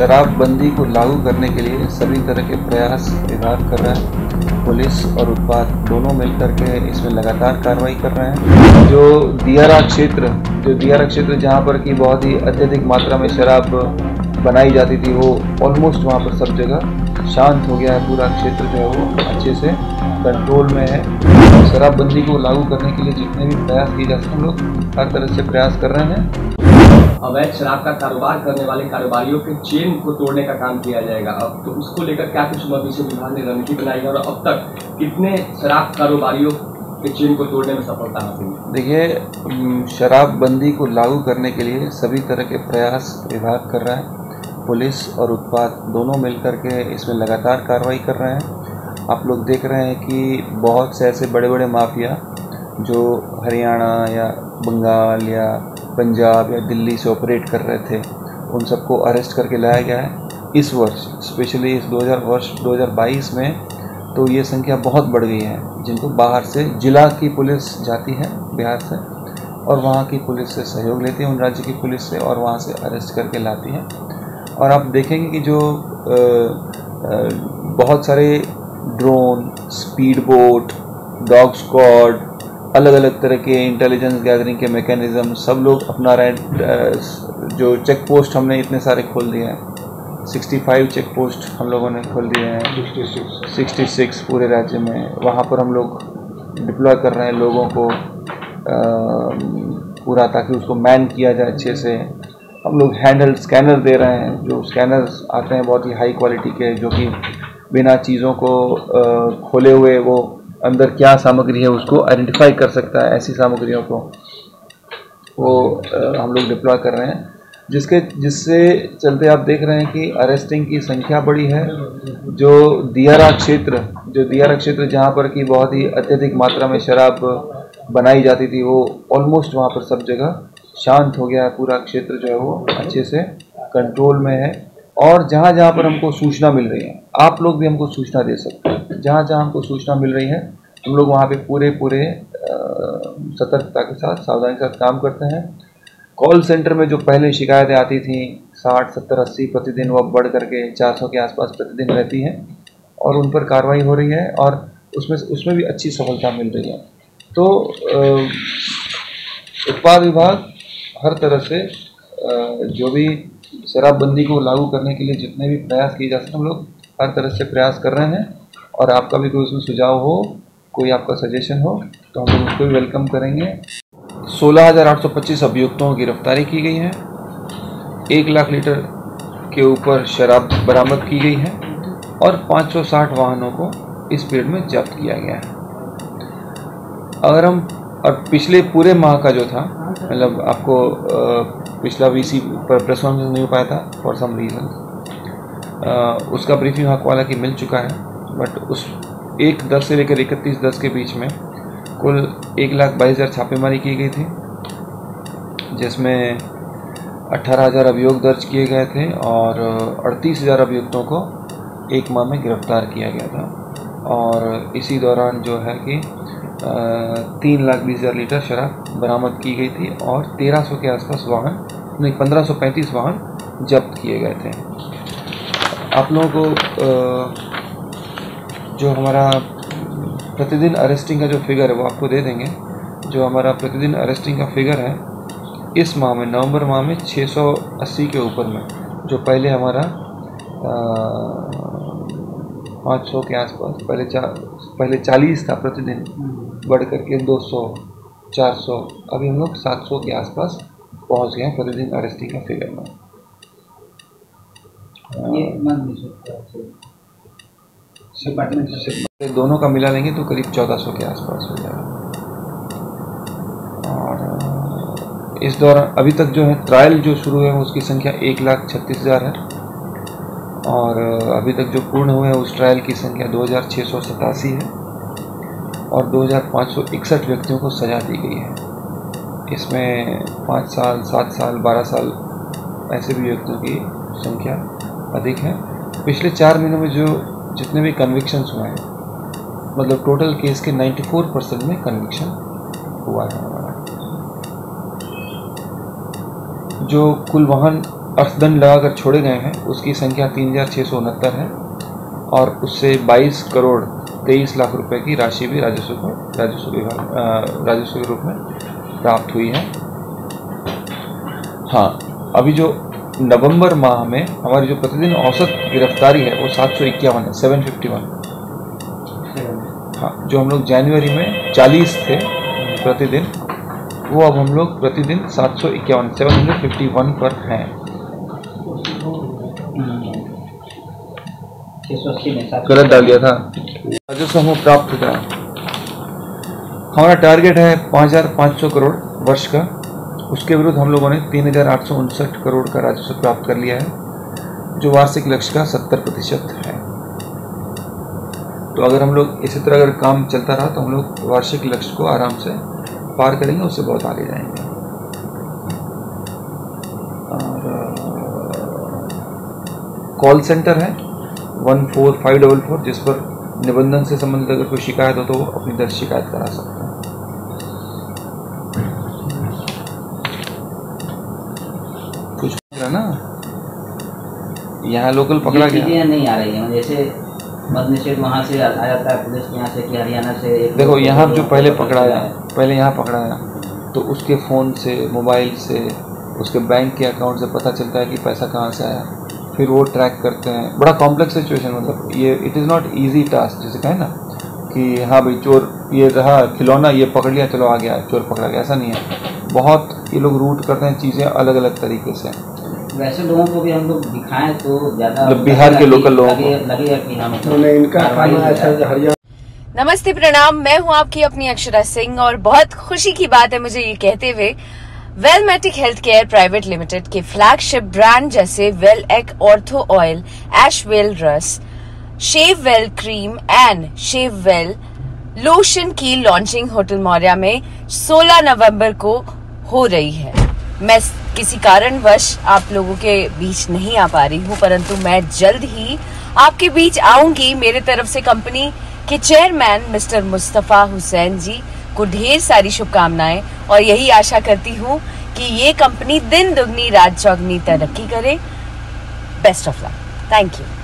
शराबबंदी को लागू करने के लिए सभी तरह के प्रयास विभाग कर रहा है। पुलिस और उत्पाद दोनों मिलकर के इसमें लगातार कार्रवाई कर रहे हैं। जो दियारा क्षेत्र, जो दियारा क्षेत्र जहाँ पर कि बहुत ही अत्यधिक मात्रा में शराब बनाई जाती थी, वो ऑलमोस्ट वहाँ पर सब जगह शांत हो गया है। पूरा क्षेत्र जो है वो अच्छे से कंट्रोल में है। शराबबंदी को लागू करने के लिए जितने भी प्रयास किए जा सकते हम लोग हर तरह से प्रयास कर रहे हैं। अवैध शराब का कारोबार करने वाले कारोबारियों के चेन को तोड़ने का काम किया जाएगा। अब तो उसको लेकर क्या कुछ मवेशी विभाग ने रणनीति बनाई है और अब तक कितने शराब कारोबारियों के चेन को तोड़ने में सफलता हासिल देखिए शराबबंदी को लागू करने के लिए सभी तरह के प्रयास विभाग कर रहा है। पुलिस और उत्पाद दोनों मिलकर के इसमें लगातार कार्रवाई कर रहे हैं। आप लोग देख रहे हैं कि बहुत से ऐसे बड़े बड़े माफिया जो हरियाणा या बंगाल या पंजाब या दिल्ली से ऑपरेट कर रहे थे उन सबको अरेस्ट करके लाया गया है। इस वर्ष स्पेशली इस 2000 वर्ष 2022 में तो ये संख्या बहुत बढ़ गई है जिनको बाहर से जिला की पुलिस जाती है बिहार से और वहाँ की पुलिस से सहयोग लेती है उन राज्य की पुलिस से और वहाँ से अरेस्ट करके लाती है। और आप देखेंगे कि जो अ, अ, बहुत सारे drone speed boat dog squad अलग अलग तरह के इंटेलिजेंस गैदरिंग के मैकेनिज्म सब लोग अपना रहे अ, जो चेक पोस्ट हमने इतने सारे खोल दिए हैं। 65 चेक पोस्ट हम लोगों ने खोल दिए हैं। 66 पूरे राज्य में। वहाँ पर हम लोग डिप्लॉय कर रहे हैं लोगों को अ, पूरा ताकि उसको मैन किया जाए अच्छे से। हम लोग हैंडल स्कैनर दे रहे हैं जो स्कैनर्स आते हैं बहुत ही हाई क्वालिटी के जो कि बिना चीज़ों को अ, खोले हुए वो अंदर क्या सामग्री है उसको आइडेंटिफाई कर सकता है ऐसी सामग्रियों को। वो हम लोग डिप्लॉय कर रहे हैं। जिसके, जिससे चलते आप देख रहे हैं कि अरेस्टिंग की संख्या बड़ी है। जो दियारा क्षेत्र, जो दियारा क्षेत्र जहाँ पर कि बहुत ही अत्यधिक मात्रा में शराब बनाई जाती थी, वो ऑलमोस्ट वहाँ पर सब जगह शांत हो गया है। पूरा क्षेत्र जो है वो अच्छे से कंट्रोल में है। और जहाँ जहाँ पर हमको सूचना मिल रही है, आप लोग भी हमको सूचना दे सकते हैं। जहाँ जहाँ हमको सूचना मिल रही है, हम लोग वहाँ पे पूरे पूरे सतर्कता के साथ, सावधानी के साथ काम करते हैं। कॉल सेंटर में जो पहले शिकायतें आती थी, साठ, सत्तर, अस्सी प्रतिदिन वह बढ़ करके चार सौ के आसपास प्रतिदिन रहती हैं और उन पर कार्रवाई हो रही है और उसमें उसमें भी अच्छी सफलता मिल रही है। तो उत्पाद विभाग हर तरह से जो भी शराबबंदी को लागू करने के लिए जितने भी प्रयास किए जा सकते हैं, हम लोग हर तरह से प्रयास कर रहे हैं। और आपका भी कोई उसमें सुझाव हो कोई आपका सजेशन हो तो हम लोग उसको भी वेलकम करेंगे। 16,825 अभियुक्तों की गिरफ्तारी की गई है। एक लाख लीटर के ऊपर शराब बरामद की गई है और 560 वाहनों को इस पीरियड में जब्त किया गया है। अगर हम और पिछले पूरे माह का जो था मतलब आपको पिछला वीसी पर प्रेस कॉन्फ्रेंस नहीं हो पाया था फॉर सम रीज़न उसका ब्रीफिंग आपको हालाँकि मिल चुका है। बट उस एक दस से लेकर इकतीस दस के बीच में कुल एक लाख बाईस हज़ार छापेमारी की गई थी जिसमें अट्ठारह हज़ार अभियोग दर्ज किए गए थे और अड़तीस हज़ार अभियुक्तों को एक माह में गिरफ़्तार किया गया था। और इसी दौरान जो है कि तीन लाख बीस हज़ार लीटर शराब बरामद की गई थी और तेरह सौ के आसपास वाहन नहीं पंद्रह सौ पैंतीस वाहन जब्त किए गए थे। आप लोगों को अ, जो हमारा प्रतिदिन अरेस्टिंग का जो फिगर है, वो आपको दे देंगे। जो हमारा प्रतिदिन अरेस्टिंग का फिगर है, इस माह में, नवंबर माह में 680 के ऊपर में, जो पहले हमारा पाँच सौ के आसपास, पहले चा, पहले चालीस था प्रतिदिन, बढ़ करके 200 400 अभी हम लोग 700 के आसपास पहुँच गए हैं प्रतिदिन अरेस्टिंग का फिगर में। ये मान लीजिए दोनों का मिला लेंगे तो करीब 1400 के आसपास हो जाएगा। और, इस दौरान, अभी तक जो है ट्रायल जो शुरू है, उसकी संख्या एक लाख छत्तीस हज़ार है। और, अभी तक जो पूर्ण हुए हैं, उस ट्रायल की संख्या दो हज़ार छः सौ सतासी है। और दो हज़ार पाँच सौ इकसठ व्यक्तियों को सज़ा दी गई है। इसमें पाँच साल, सात साल, बारह साल, ऐसे भी व्यक्तियों की संख्या अधिक है। पिछले चार महीनों में जो जितने भी कन्विक्शंस हुए हैं मतलब टोटल केस के 94 परसेंट में कन्विक्शन हुआ है हमारा। जो कुल वाहन अर्थदंड लगाकर छोड़े गए हैं, उसकी संख्या तीन हज़ार छः सौ उनहत्तर है और उससे 22 करोड़ 23 लाख रुपए की राशि भी राजस्व को, राजस्व विभाग राजस्व के रूप में प्राप्त हुई है। हाँ अभी जो नवंबर माह में हमारी जो प्रतिदिन औसत गिरफ्तारी है वो सात सौ इक्यावन है सेवन फिफ्टी वन हाँ जो हम लोग जनवरी में चालीस थे प्रतिदिन, वो अब हम लोग प्रतिदिन सात सौ इक्यावन सेवन हंड्रेड फिफ्टी वन पर हैं। गलत डाल दिया था। राजस्व हमें प्राप्त है हमारा टारगेट है पाँच हज़ार पाँच सौ करोड़ वर्ष का। उसके विरुद्ध हम लोगों ने तीन हज़ार आठ सौ उनसठ करोड़ का राजस्व प्राप्त कर लिया है, जो वार्षिक लक्ष्य का सत्तर प्रतिशत है। तो अगर हम लोग इसी तरह अगर काम चलता रहा तो हम लोग वार्षिक लक्ष्य को आराम से पार करेंगे, उससे बहुत आगे जाएँगे। और कॉल सेंटर है, one four five double four, जिस पर निबंधन से संबंधित अगर कोई शिकायत हो तो अपनी दर्ज शिकायत करा सकते कुछ ना। यहाँ लोकल पकड़ा गया। नहीं आ रही है। जैसे मद निषेध वहाँ से आ आ जाता है पुलिस यहाँ से कि हरियाणा से देखो यहाँ जो पहले पकड़ाया है। पहले यहाँ पकड़ाया तो उसके फ़ोन से मोबाइल से उसके बैंक के अकाउंट से पता चलता है कि पैसा कहाँ से आया। फिर वो ट्रैक करते हैं। बड़ा कॉम्प्लेक्स सिचुएशन मतलब ये it is not easy task जैसे कहें ना कि हाँ भाई चोर ये रहा खिलौना ये पकड़ लिया चलो आ गया चोर पकड़ा गया। ऐसा नहीं है। बहुत ये लोग रूट करते हैं चीज़ें अलग अलग तरीके से वैसे लोगों को भी हम लोग दिखाएँ तो ज़्यादा बिहार के लोकल लोगों को। लगेगा कि हाँ मतलब इनका हो। हरियाणा नमस्ते प्रणाम मैं हूँ आपकी अपनी अक्षरा सिंह और बहुत खुशी की बात है मुझे ये कहते हुए Wellmatic health care private limited के फ्लैगशिप ब्रांड जैसे वेल एक ऑर्थो ऑयल एश वेल रस shave well cream and shave well lotion की लॉन्चिंग होटल मौर्या में 16 नवंबर को हो रही है। मैं किसी कारणवश आप लोगों के बीच नहीं आ पा रही हूँ, परंतु मैं जल्द ही आपके बीच आऊँगी। मेरे तरफ़ से कंपनी के चेयरमैन मिस्टर मुस्तफ़ा हुसैन जी को ढेर सारी शुभकामनाएँ, और यही आशा करती हूँ कि ये कंपनी दिन दुगनी, रात चौगनी तरक्की करे। Best of luck thank you